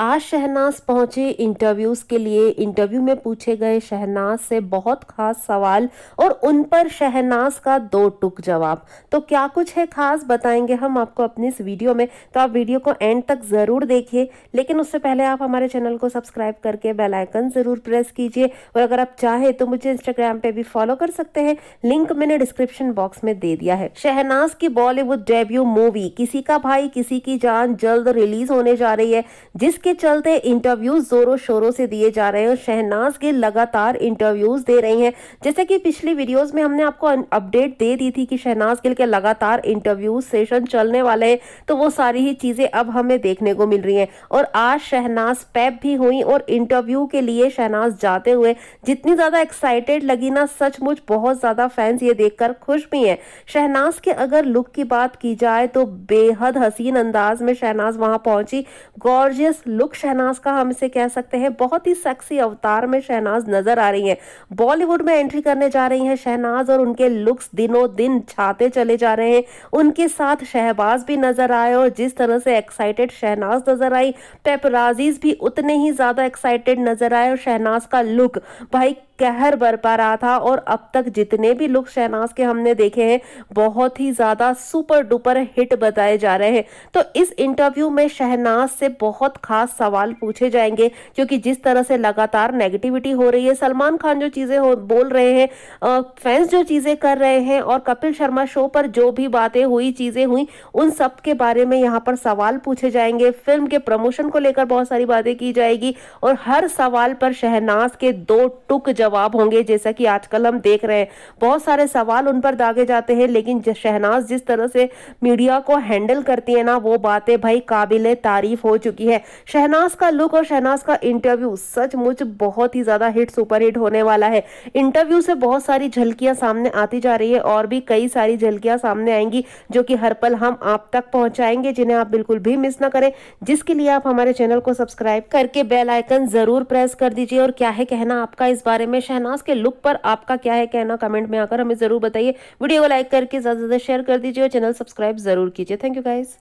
आज शहनाज पहुँचे इंटरव्यूज़ के लिए। इंटरव्यू में पूछे गए शहनाज से बहुत खास सवाल और उन पर शहनाज का दो टुक जवाब। तो क्या कुछ है खास बताएँगे हम आपको अपने इस वीडियो में। तो आप वीडियो को एंड तक ज़रूर देखिए। लेकिन उससे पहले आप हमारे चैनल को सब्सक्राइब करके बेल आइकन ज़रूर प्रेस कीजिए। और अगर आप चाहे तो मुझे इंस्टाग्राम पे भी फॉलो कर सकते हैं। लिंक मैंने डिस्क्रिप्शन बॉक्स में दे दिया है। शहनाज की बॉलीवुड डेब्यू मूवी किसी का भाई, किसी की जान जल्द रिलीज़ होने जा रही है जिस जिसके चलते इंटरव्यूज़ जोरों शोरों से दिए जा रहे हैं और शहनाज के लगातार इंटरव्यूज़ दे रही हैं। जैसे कि पिछली वीडियोस में हमने आपको अपडेट दे दी थी कि शहनाज गिल के लगातार इंटरव्यू सेशन चलने वाले हैं। तो वो सारी ही चीज़ें अब हमें देखने को मिल रही हैं। और आज शहनाज पैप भी हुई और इंटरव्यू के लिए शहनाज जाते हुए जितनी ज़्यादा एक्साइटेड लगी ना, सचमुच बहुत ज़्यादा फैंस ये देखकर खुश भी हैं। शहनाज के अगर लुक की बात की जाए तो बेहद हसीन अंदाज में शहनाज वहाँ पहुँची। गॉर्जियस लुक शहनाज का हम इसे कह सकते हैं। बहुत ही सेक्सी अवतार में शहनाज नज़र आ रही है। बॉलीवुड में एंट्री करने जा रही है शहनाज और उनके लुक्स दिनों दिन छाते चले जा रहे हैं। उनके साथ शहबाज भी नज़र आए और जिस तरह से एक्साइटेड शहनाज नज़र आई पेपराजीज भी उतने ही ज़्यादा एक्साइटेड नज़र आए और शहनाज का लुक भाई कहर बरपा रहा था और अब तक जितने भी लुक शहनाज के हमने देखे हैं, बहुत ही ज़्यादा सुपर डुपर हिट बताए जा रहे हैं। तो इस इंटरव्यू में शहनाज से बहुत खास सवाल पूछे जाएँगे, क्योंकि जिस तरह से लगातार नेगेटिविटी हो रही है, सलमान खान जो चीज़ें बोल रहे हैं फैंस जो चीज़ें कर रहे हैं और कपिल शर्मा शो पर जो भी बातें हुई, चीज़ें हुई, उन सब के बारे में यहाँ पर सवाल पूछे जाएँगे। फ़िल्म के प्रमोशन को लेकर बहुत सारी बातें की जाएगी और हर सवाल पर शहनाज के दो टुक जवाब जवाब होंगे, जैसा कि आजकल हम देख रहे हैं। बहुत सारे सवाल उन पर दागे जाते हैं, लेकिन शहनाज जिस तरह से मीडिया को हैंडल करती है ना, वो बातें भाई काबिल तारीफ़ हो चुकी है। शहनाज का लुक और शहनाज का इंटरव्यू सचमुच बहुत ही ज़्यादा हिट, सुपर हिट होने वाला है। इंटरव्यू से बहुत सारी झलकियाँ सामने आती जा रही है और भी कई सारी झलकियाँ सामने आएँगी, जो कि हर पल हम आप तक पहुंचाएँगे, जिन्हें आप बिल्कुल भी मिस ना करें। जिसके लिए आप हमारे चैनल को सब्सक्राइब करके बेल आइकन ज़रूर प्रेस कर दीजिए। और क्या है कहना आपका इस बारे में शहनाज के लुक पर आपका क्या है कहना कमेंट में आकर हमें ज़रूर बताइए। वीडियो को लाइक करके ज़्यादा से ज़्यादा शेयर कर दीजिए और चैनल सब्सक्राइब ज़रूर कीजिए। Thank you guys